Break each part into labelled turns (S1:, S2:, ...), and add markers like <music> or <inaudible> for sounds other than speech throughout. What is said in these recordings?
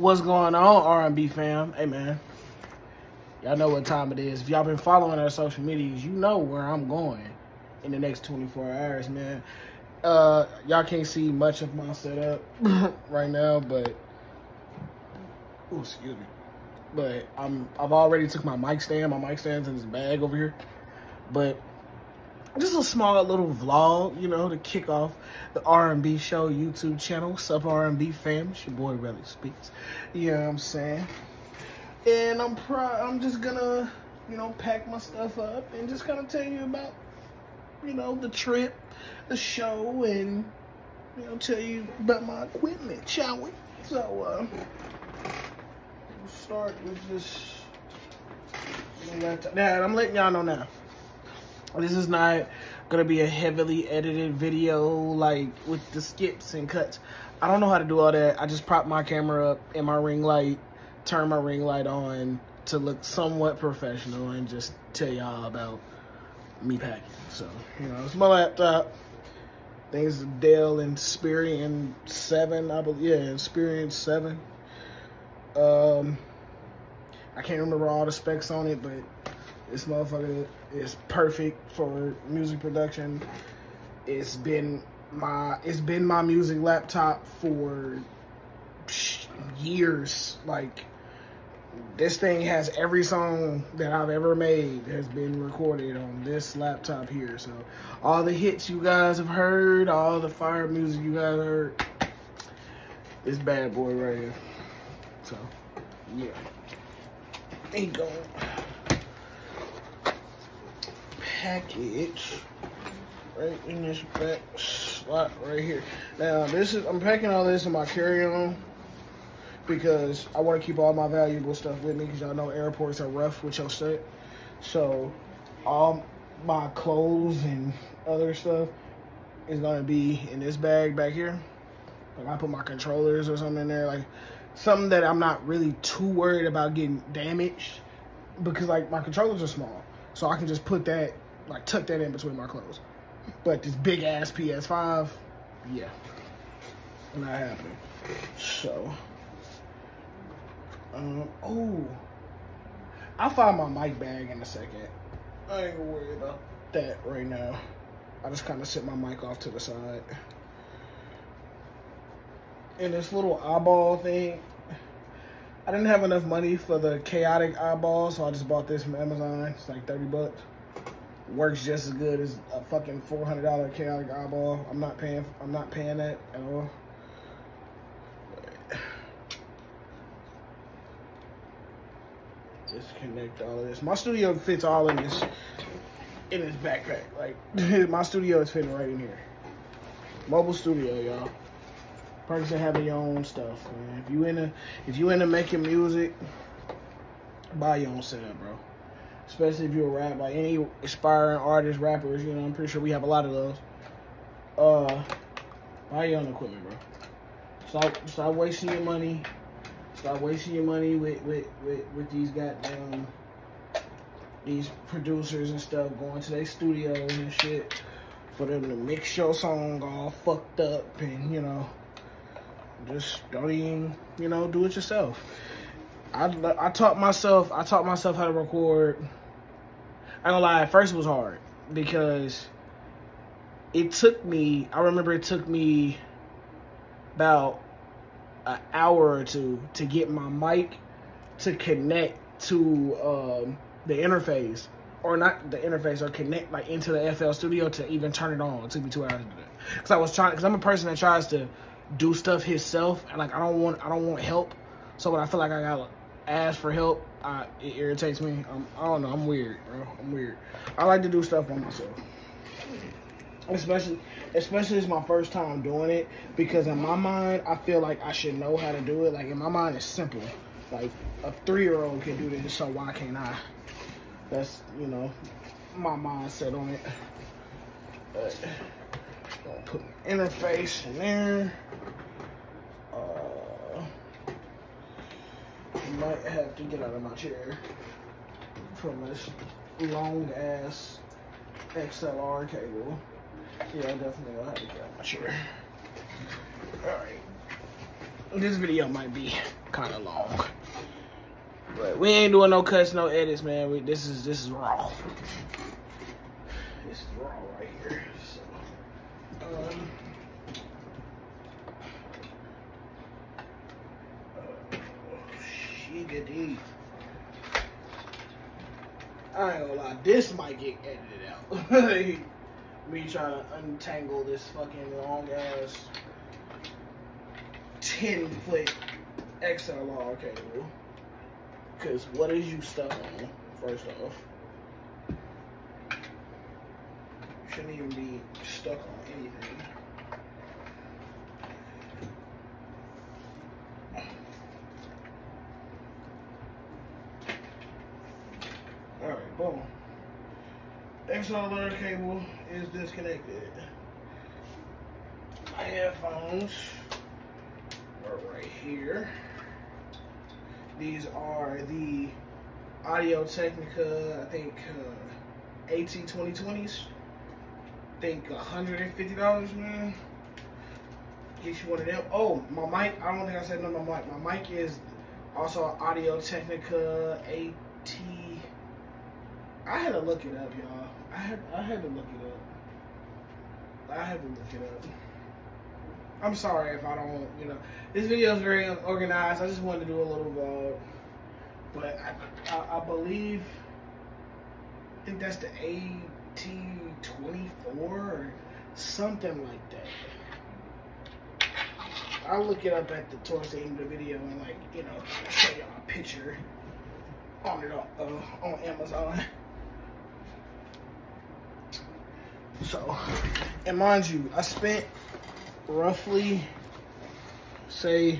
S1: What's going on, R&B fam? Hey, man. Y'all know what time it is. If y'all been following our social medias, you know where I'm going in the next 24 hours, man. Uh, y'all can't see much of my setup <laughs> right now, but... Ooh, excuse me. But I'm, I've already took my mic stand. My mic stand's in this bag over here. But just a small little vlog, you know, to kick off the R&B show YouTube channel. Up, R&B fam? It's your boy Relly Speaks. You know what I'm saying? And I'm pro I'm just gonna, you know, pack my stuff up and just kind of tell you about, you know, the trip, the show, and, you know, tell you about my equipment, shall we? So, uh, we'll start with this. Dad, I'm letting y'all know now. This is not gonna be a heavily edited video like with the skips and cuts. I don't know how to do all that. I just prop my camera up in my ring light, turn my ring light on to look somewhat professional and just tell y'all about me packing. So, you know, it's my laptop. Things Dell and Inspiron 7, I believe. Yeah, Inspiron 7. Um, I can't remember all the specs on it, but this motherfucker is perfect for music production. It's been my it's been my music laptop for years. Like this thing has every song that I've ever made has been recorded on this laptop here. So all the hits you guys have heard, all the fire music you guys heard, this bad boy right here. So yeah. Ain't going package right in this back slot right here. Now this is I'm packing all this in my carry-on because I want to keep all my valuable stuff with me because y'all know airports are rough with your shit. So all my clothes and other stuff is gonna be in this bag back here. Like I put my controllers or something in there, like something that I'm not really too worried about getting damaged because like my controllers are small. So I can just put that, like tuck that in between my clothes. But this big ass PS5, yeah, not happening. So, um, oh, I'll find my mic bag in a second. I ain't gonna worry about that right now. I just kind of set my mic off to the side. And this little eyeball thing, I didn't have enough money for the chaotic eyeball, so I just bought this from Amazon. It's like 30 bucks. Works just as good as a fucking $400 chaotic eyeball. I'm not paying, I'm not paying that at all. Disconnect all of this. My studio fits all in this, in this backpack. Like, <laughs> my studio is fitting right in here. Mobile studio, y'all person having your own stuff, man. If you into if you into making music, buy your own setup, bro. Especially if you're a rap, like any aspiring artists, rappers, you know, I'm pretty sure we have a lot of those. Uh, buy your own equipment, bro. Stop, stop wasting your money. Stop wasting your money with with with, with these goddamn these producers and stuff going to their studios and shit for them to mix your song all fucked up and you know just don't even, you know, do it yourself. I, I taught myself, I taught myself how to record. I don't lie, at first it was hard because it took me, I remember it took me about an hour or two to get my mic to connect to um, the interface or not the interface or connect like into the FL studio to even turn it on. It took me two hours to do that. Cause I was trying, cause I'm a person that tries to do stuff himself and like I don't want I don't want help. So when I feel like I gotta ask for help, I, it irritates me. Um, I don't know. I'm weird, bro. I'm weird. I like to do stuff by myself, especially especially it's my first time doing it because in my mind I feel like I should know how to do it. Like in my mind it's simple. Like a three year old can do this, so why can't I? That's you know my mindset on it. But, put an interface in there. Uh, might have to get out of my chair from this long ass XLR cable. Yeah, I definitely will have to get out of my chair. Alright. this video might be kind of long. But we ain't doing no cuts, no edits, man. We, this is this is raw. This is raw right here. So, um, oh, shiggity. I ain't gonna lie, this might get edited out. <laughs> Me trying to untangle this fucking long ass 10 foot XLR cable. Because what is you stuck on, first off? Shouldn't even be stuck on anything. Alright, boom. XLR cable is disconnected. My headphones are right here. These are the Audio Technica, I think, uh, AT2020s. I think $150, man. Get you one of them. Oh, my mic, I don't think I said no, my mic. My mic is also Audio Technica AT. I had to look it up, y'all. I had I had to look it up. I had to look it up. I'm sorry if I don't, you know, this video is very organized. I just wanted to do a little vlog, but I, I, I believe, I think that's the AT24 or something like that. I'll look it up at the towards the end of the video and like, you know, show y'all a picture on it uh, on Amazon. So, and mind you, I spent roughly, say,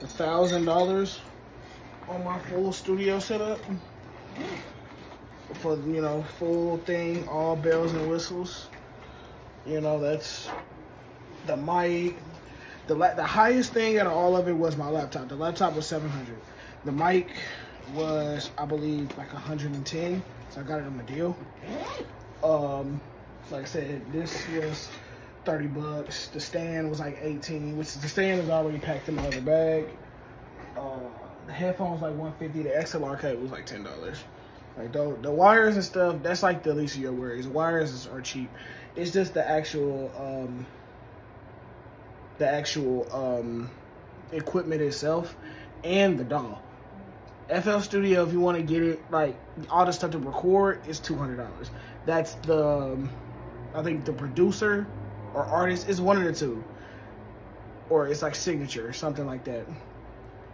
S1: a thousand dollars on my full studio setup. For, you know, full thing, all bells and whistles. You know, that's the mic. The, the highest thing out of all of it was my laptop. The laptop was 700. The mic was, I believe, like 110. So I got it on the deal. Um, like I said, this was 30 bucks. The stand was like 18, which the stand is already packed in my other bag. Uh, the headphones like 150. The XLR cable was like $10. Like the, the wires and stuff, that's like the least of your worries. Wires are cheap. It's just the actual, um, the actual um, equipment itself and the DAW. FL Studio, if you want to get it, like all the stuff to record, is two hundred dollars. That's the, um, I think the producer or artist is one of the two, or it's like signature or something like that.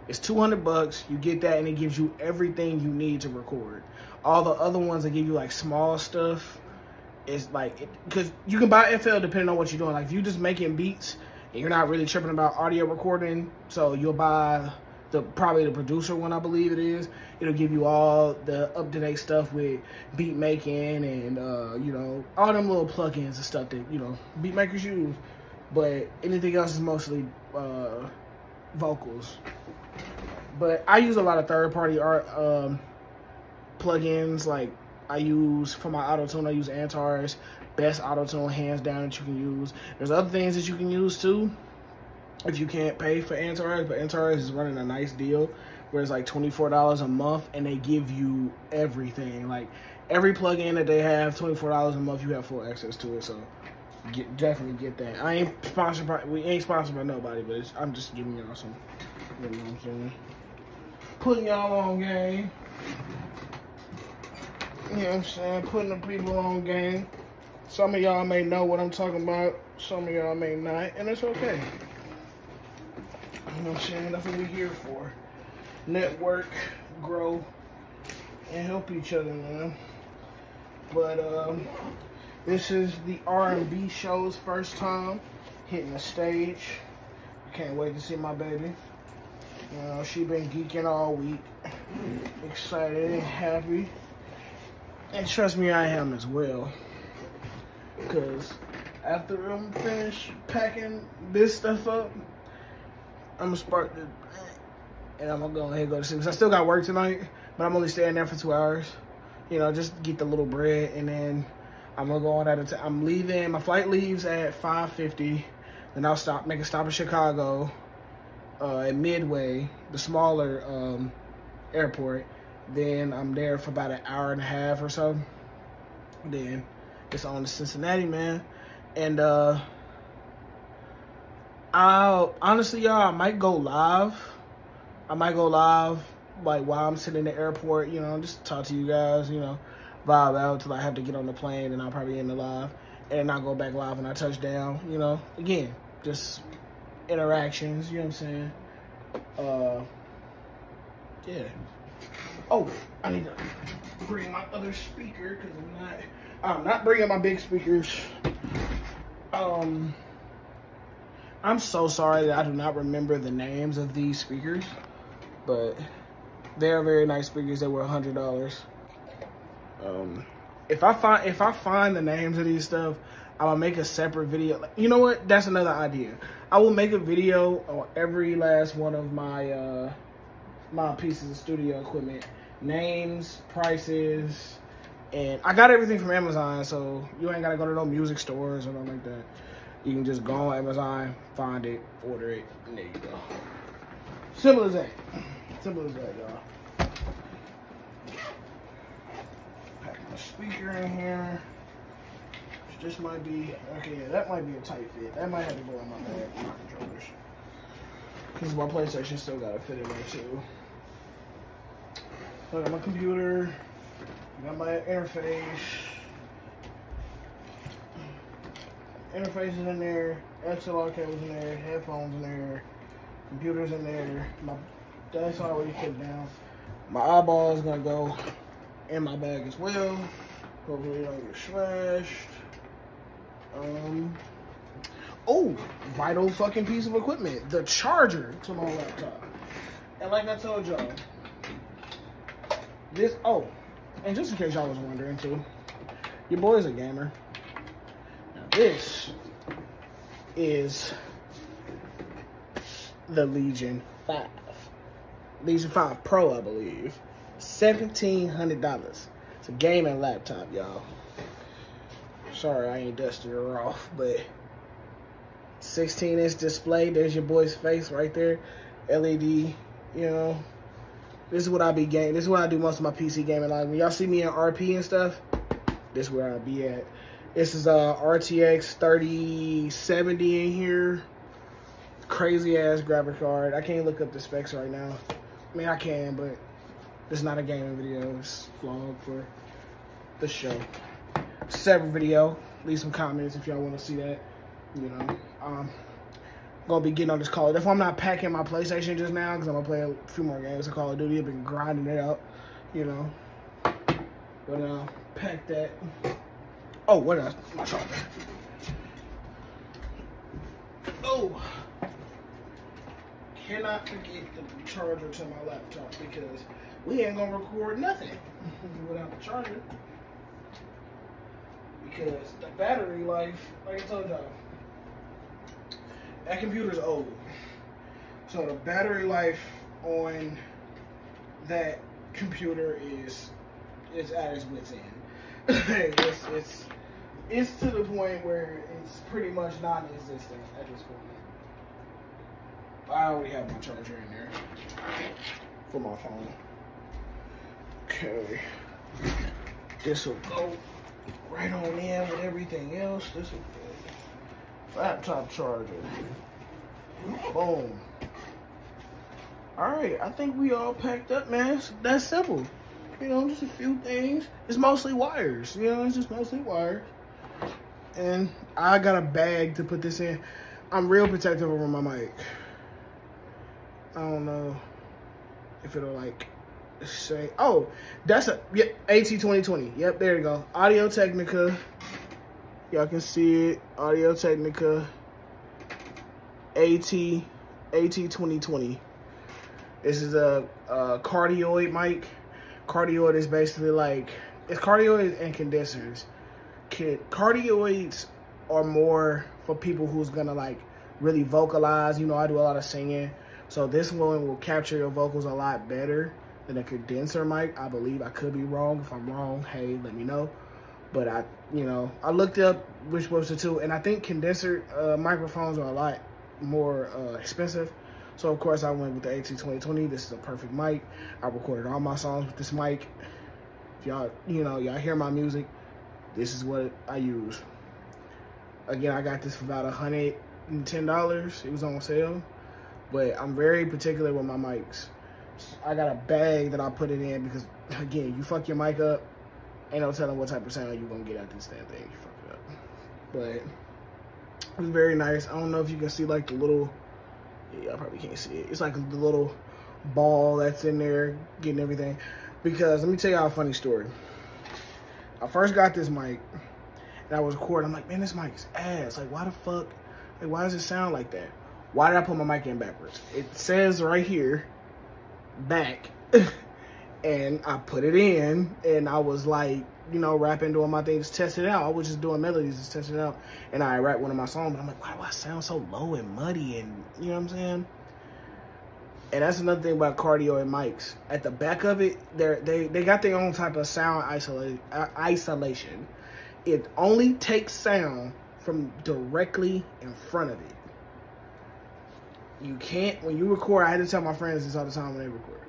S1: It's two hundred bucks. You get that, and it gives you everything you need to record. All the other ones that give you like small stuff is like because you can buy FL depending on what you're doing. Like if you're just making beats and you're not really tripping about audio recording, so you'll buy the probably the producer one I believe it is. It'll give you all the up to date stuff with beat making and uh, you know all them little plugins and stuff that you know beat makers use. But anything else is mostly uh, vocals. But I use a lot of third party art um, plugins like I use for my auto tune. I use Antares, best auto tune hands down that you can use. There's other things that you can use too if you can't pay for Antares, but Antares is running a nice deal where it's like $24 a month and they give you everything. Like every plugin that they have, $24 a month, you have full access to it. So get, definitely get that. I ain't sponsored by, we ain't sponsored by nobody, but I'm just giving y'all some, you know what I'm saying? Putting y'all on game. You know what I'm saying? Putting the people on game. Some of y'all may know what I'm talking about. Some of y'all may not, and it's okay. You know what I'm saying? That's what we're here for. Network, grow, and help each other, man. But um, this is the R&B show's first time hitting the stage. Can't wait to see my baby. You know, she been geeking all week. Excited and happy. And trust me, I am as well. Because after I'm finished packing this stuff up, I'm gonna spark the, and I'm gonna go ahead and go to sleep. Cause I still got work tonight, but I'm only staying there for two hours. You know, just get the little bread, and then I'm gonna go on out of. I'm leaving. My flight leaves at 5:50. Then I'll stop, make a stop in Chicago, uh, at Midway, the smaller um, airport. Then I'm there for about an hour and a half or so. Then it's on to Cincinnati, man. And uh I'll honestly y'all I might go live. I might go live like while I'm sitting in the airport, you know, just talk to you guys, you know, vibe out till I have to get on the plane and I'll probably end the live. And I'll go back live when I touch down, you know. Again, just interactions, you know what I'm saying? Uh yeah. Oh, I need to bring my other speaker because I'm not. I'm not bringing my big speakers. Um, I'm so sorry that I do not remember the names of these speakers, but they are very nice speakers. They were a hundred dollars. Um, if I find if I find the names of these stuff, I will make a separate video. You know what? That's another idea. I will make a video on every last one of my uh, my pieces of studio equipment names, prices, and I got everything from Amazon, so you ain't gotta go to no music stores or nothing like that. You can just go on Amazon, find it, order it, and there you go. Simple as that. Simple as that, y'all. Pack my speaker in here. This might be, okay, yeah, that might be a tight fit. That might have to go in my bag, my controllers. Because my PlayStation still got to fit in there too. I got my computer, got my interface. Interface is in there, XLR cables in there, headphones in there, computers in there. My that's already put down. My eyeball is gonna go in my bag as well. Hopefully it don't get smashed. Um Oh, vital fucking piece of equipment. The charger to my laptop. And like I told y'all, this, oh, and just in case y'all was wondering too, your boy's a gamer. This is the Legion 5. Legion 5 Pro, I believe. $1,700. It's a gaming laptop, y'all. Sorry, I ain't dusted her off, but 16 inch display. There's your boy's face right there. LED, you know, this is what I be game. This is what I do most of my PC gaming. Like when y'all see me in RP and stuff, this is where I be at. This is a uh, RTX 3070 in here. Crazy ass graphic card. I can't look up the specs right now. I mean, I can, but is not a gaming video. It's vlog for the show. Separate video. Leave some comments if y'all want to see that. You know, um, gonna be getting on this Call. If I'm not packing my PlayStation just now, because I'm gonna play a few more games of Call of Duty. I've been grinding it out, you know. But uh, pack that. Oh, what? My. Oh, cannot forget the charger to my laptop because we ain't gonna record nothing <laughs> without the charger. Because the battery life, like I told y'all that computer's old. So the battery life on that computer is is at its wit's end. <laughs> it's, it's it's to the point where it's pretty much non-existent at this point. I already have my charger in there for my phone. Okay, this will go right on in with everything else. This will laptop charger. Boom. All right, I think we all packed up, man. That's simple. You know, just a few things. It's mostly wires. You know, it's just mostly wires. And I got a bag to put this in. I'm real protective over my mic. I don't know if it'll like say. Oh, that's a yeah, AT2020. Yep, there you go. Audio Technica. Y'all can see it. Audio Technica AT AT 2020. This is a, a cardioid mic. Cardioid is basically like it's cardioid and condensers. Cardioids are more for people who's gonna like really vocalize. You know, I do a lot of singing, so this one will capture your vocals a lot better than a condenser mic. I believe I could be wrong. If I'm wrong, hey, let me know. But I, you know, I looked up which was the two, and I think condenser uh, microphones are a lot more uh, expensive. So of course I went with the AT2020. This is a perfect mic. I recorded all my songs with this mic. If y'all, you know, y'all hear my music, this is what I use. Again, I got this for about $110. It was on sale. But I'm very particular with my mics. I got a bag that I put it in because, again, you fuck your mic up, ain't no telling what type of sound you're going to get out this damn thing. You fuck it up. But it's very nice. I don't know if you can see like the little, yeah, I probably can't see it. It's like the little ball that's in there getting everything. Because let me tell y'all a funny story. I first got this mic and I was recording. I'm like, man, this mic's ass. Like, why the fuck? Like, why does it sound like that? Why did I put my mic in backwards? It says right here, back. <laughs> and I put it in and I was like, you know, rapping, doing my things, testing it out. I was just doing melodies, just test it out. And I rap one of my songs, but I'm like, why do I sound so low and muddy? And you know what I'm saying? And that's another thing about cardioid mics. At the back of it, they they they got their own type of sound isolation. Uh, isolation. It only takes sound from directly in front of it you can't when you record. I had to tell my friends this all the time when they record.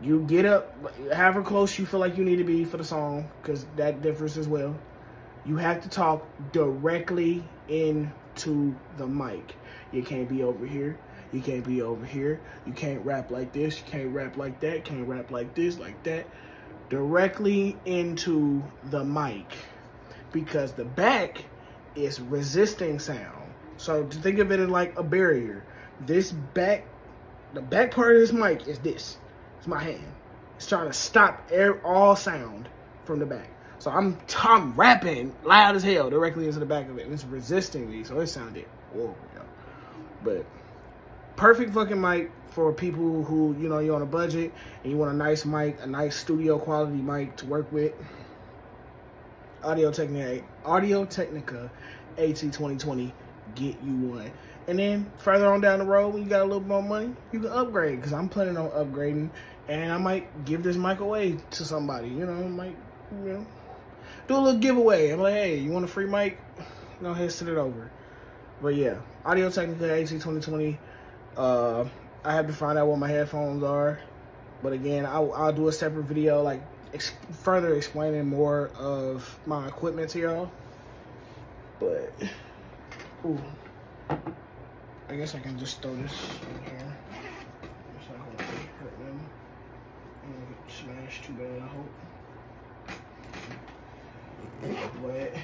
S1: You get up, however close you feel like you need to be for the song, because that differs as well. You have to talk directly into the mic. You can't be over here. You can't be over here. You can't rap like this. You can't rap like that. Can't rap like this, like that. Directly into the mic. Because the back is resisting sound. So to think of it as like a barrier. This back, the back part of this mic is this. It's my hand. It's trying to stop air, all sound from the back. So I'm, I'm rapping loud as hell directly into the back of it. And it's resisting me, so it sounded horrible. But perfect fucking mic for people who, you know, you're on a budget and you want a nice mic, a nice studio quality mic to work with. Audio Technica, Audio Technica AT2020 get you one. And then further on down the road, when you got a little more money, you can upgrade. Because I'm planning on upgrading, and I might give this mic away to somebody. You know, might you know do a little giveaway. I'm like, hey, you want a free mic? Go ahead, send it over. But yeah, Audio Technica AT2020. Uh, I have to find out what my headphones are. But again, I'll, I'll do a separate video, like ex further explaining more of my equipment to y'all. But Ooh. I guess I can just throw this in here. It's not gonna hurt them. Get smashed too bad, I hope. But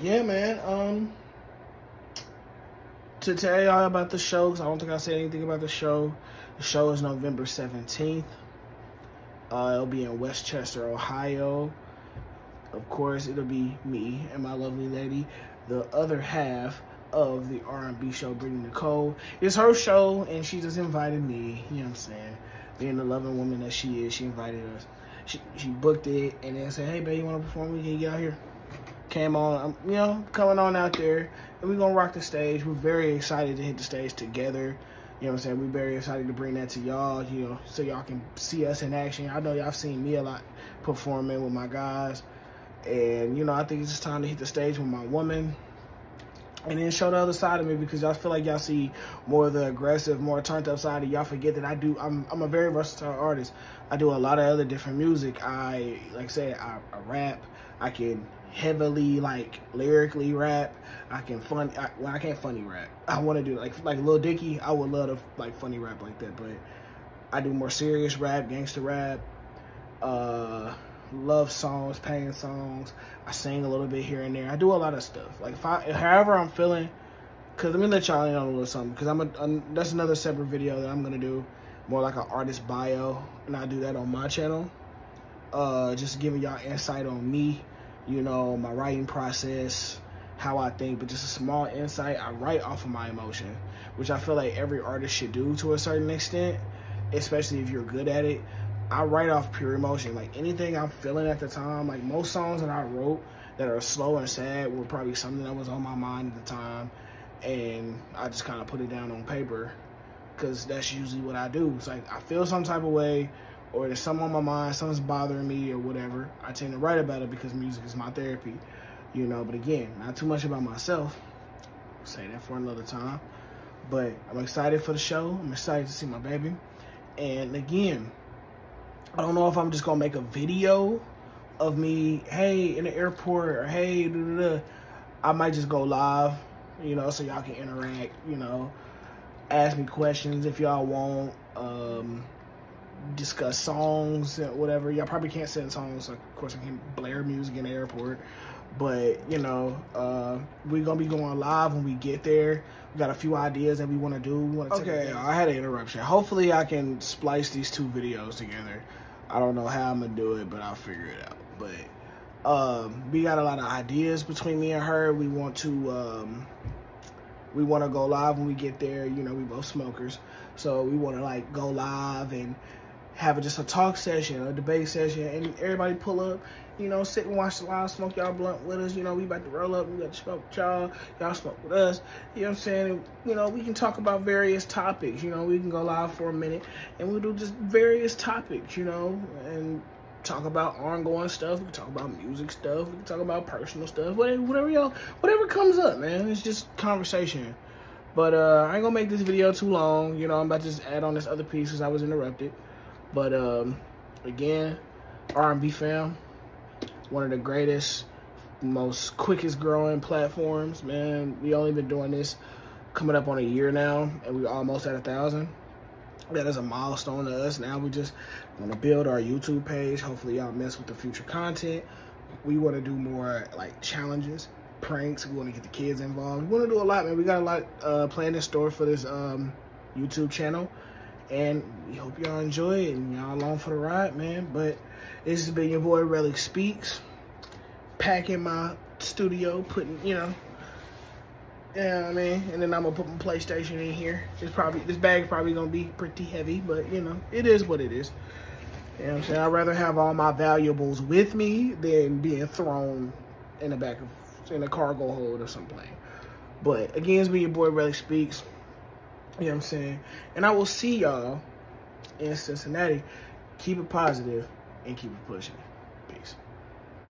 S1: yeah, man. Um, to tell y'all about the show, because I don't think I said anything about the show. The show is November 17th. Uh, it'll be in West Chester, Ohio. Of course, it'll be me and my lovely lady, the other half of the R&B show, Brittany Nicole. It's her show, and she just invited me, you know what I'm saying? Being the loving woman that she is, she invited us. She, she booked it, and then said, hey, babe, you want to perform? We can get out here. Came on, I'm, you know, coming on out there, and we're to rock the stage. We're very excited to hit the stage together. You know what I'm saying? We're very excited to bring that to y'all, you know, so y'all can see us in action. I know y'all seen me a lot performing with my guys. And, you know, I think it's just time to hit the stage with my woman and then show the other side of me because y'all feel like y'all see more of the aggressive, more turned up side of y'all forget that I do, I'm, I'm a very versatile artist. I do a lot of other different music. I, like I said, I, I rap. I can heavily, like, lyrically rap. I can fun, I, well, I can't funny rap. I want to do, like, like Lil Dicky, I would love to, like, funny rap like that, but I do more serious rap, gangster rap, uh, love songs, pain songs. I sing a little bit here and there. I do a lot of stuff. Like if I, however I'm feeling, cause let me let y'all in on a little something. Cause I'm a, I'm, that's another separate video that I'm gonna do, more like an artist bio, and I do that on my channel. Uh, just giving y'all insight on me, you know, my writing process, how I think, but just a small insight. I write off of my emotion, which I feel like every artist should do to a certain extent, especially if you're good at it. I write off pure emotion. Like anything I'm feeling at the time, like most songs that I wrote that are slow and sad were probably something that was on my mind at the time. And I just kind of put it down on paper because that's usually what I do. It's like I feel some type of way or there's something on my mind, something's bothering me or whatever. I tend to write about it because music is my therapy, you know. But again, not too much about myself. I'll say that for another time. But I'm excited for the show. I'm excited to see my baby. And again, I don't know if I'm just gonna make a video of me, hey, in the airport, or hey. I might just go live, you know, so y'all can interact, you know, ask me questions if y'all want, um, discuss songs, and whatever. Y'all probably can't send songs, of course, I can't blare music in the airport. But, you know, uh, we're going to be going live when we get there. We got a few ideas that we want to do. We wanna okay, I had an interruption. Hopefully I can splice these two videos together. I don't know how I'm going to do it, but I'll figure it out. But um, we got a lot of ideas between me and her. We want to... Um, we want to go live when we get there. You know, we both smokers, so we want to like go live and have just a talk session, a debate session, and everybody pull up, you know, sit and watch the live, smoke y'all blunt with us. You know, we about to roll up, we got to smoke with y'all, y'all smoke with us. You know what I'm saying? And, you know, we can talk about various topics. You know, we can go live for a minute, and we'll do just various topics. You know, and talk about ongoing stuff. We can talk about music stuff. We can talk about personal stuff. Whatever, whatever y'all, whatever comes up, man. It's just conversation. But uh, I ain't gonna make this video too long. You know, I'm about to just add on this other piece because I was interrupted. But um, again, R&B fam, one of the greatest, most quickest growing platforms. Man, we only been doing this coming up on a year now, and we're almost at a thousand. That is a milestone to us. Now we just want to build our YouTube page. Hopefully y'all mess with the future content. We want to do more like challenges, pranks. We want to get the kids involved. We want to do a lot, man. We got a lot uh, planned in store for this um, YouTube channel. And we hope y'all enjoy it and y'all along for the ride, man. But this has been your boy Relic Speaks. Packing my studio, putting, you know, yeah, I mean, and then I'm gonna put my PlayStation in here. It's probably this bag's probably gonna be pretty heavy, but you know, it is what it is. You know what I'm saying? I'd rather have all my valuables with me than being thrown in the back of in a cargo hold or something. But again, it's me, your boy Relic Speaks. You know what I'm saying? And I will see y'all in Cincinnati. Keep it positive and keep it pushing.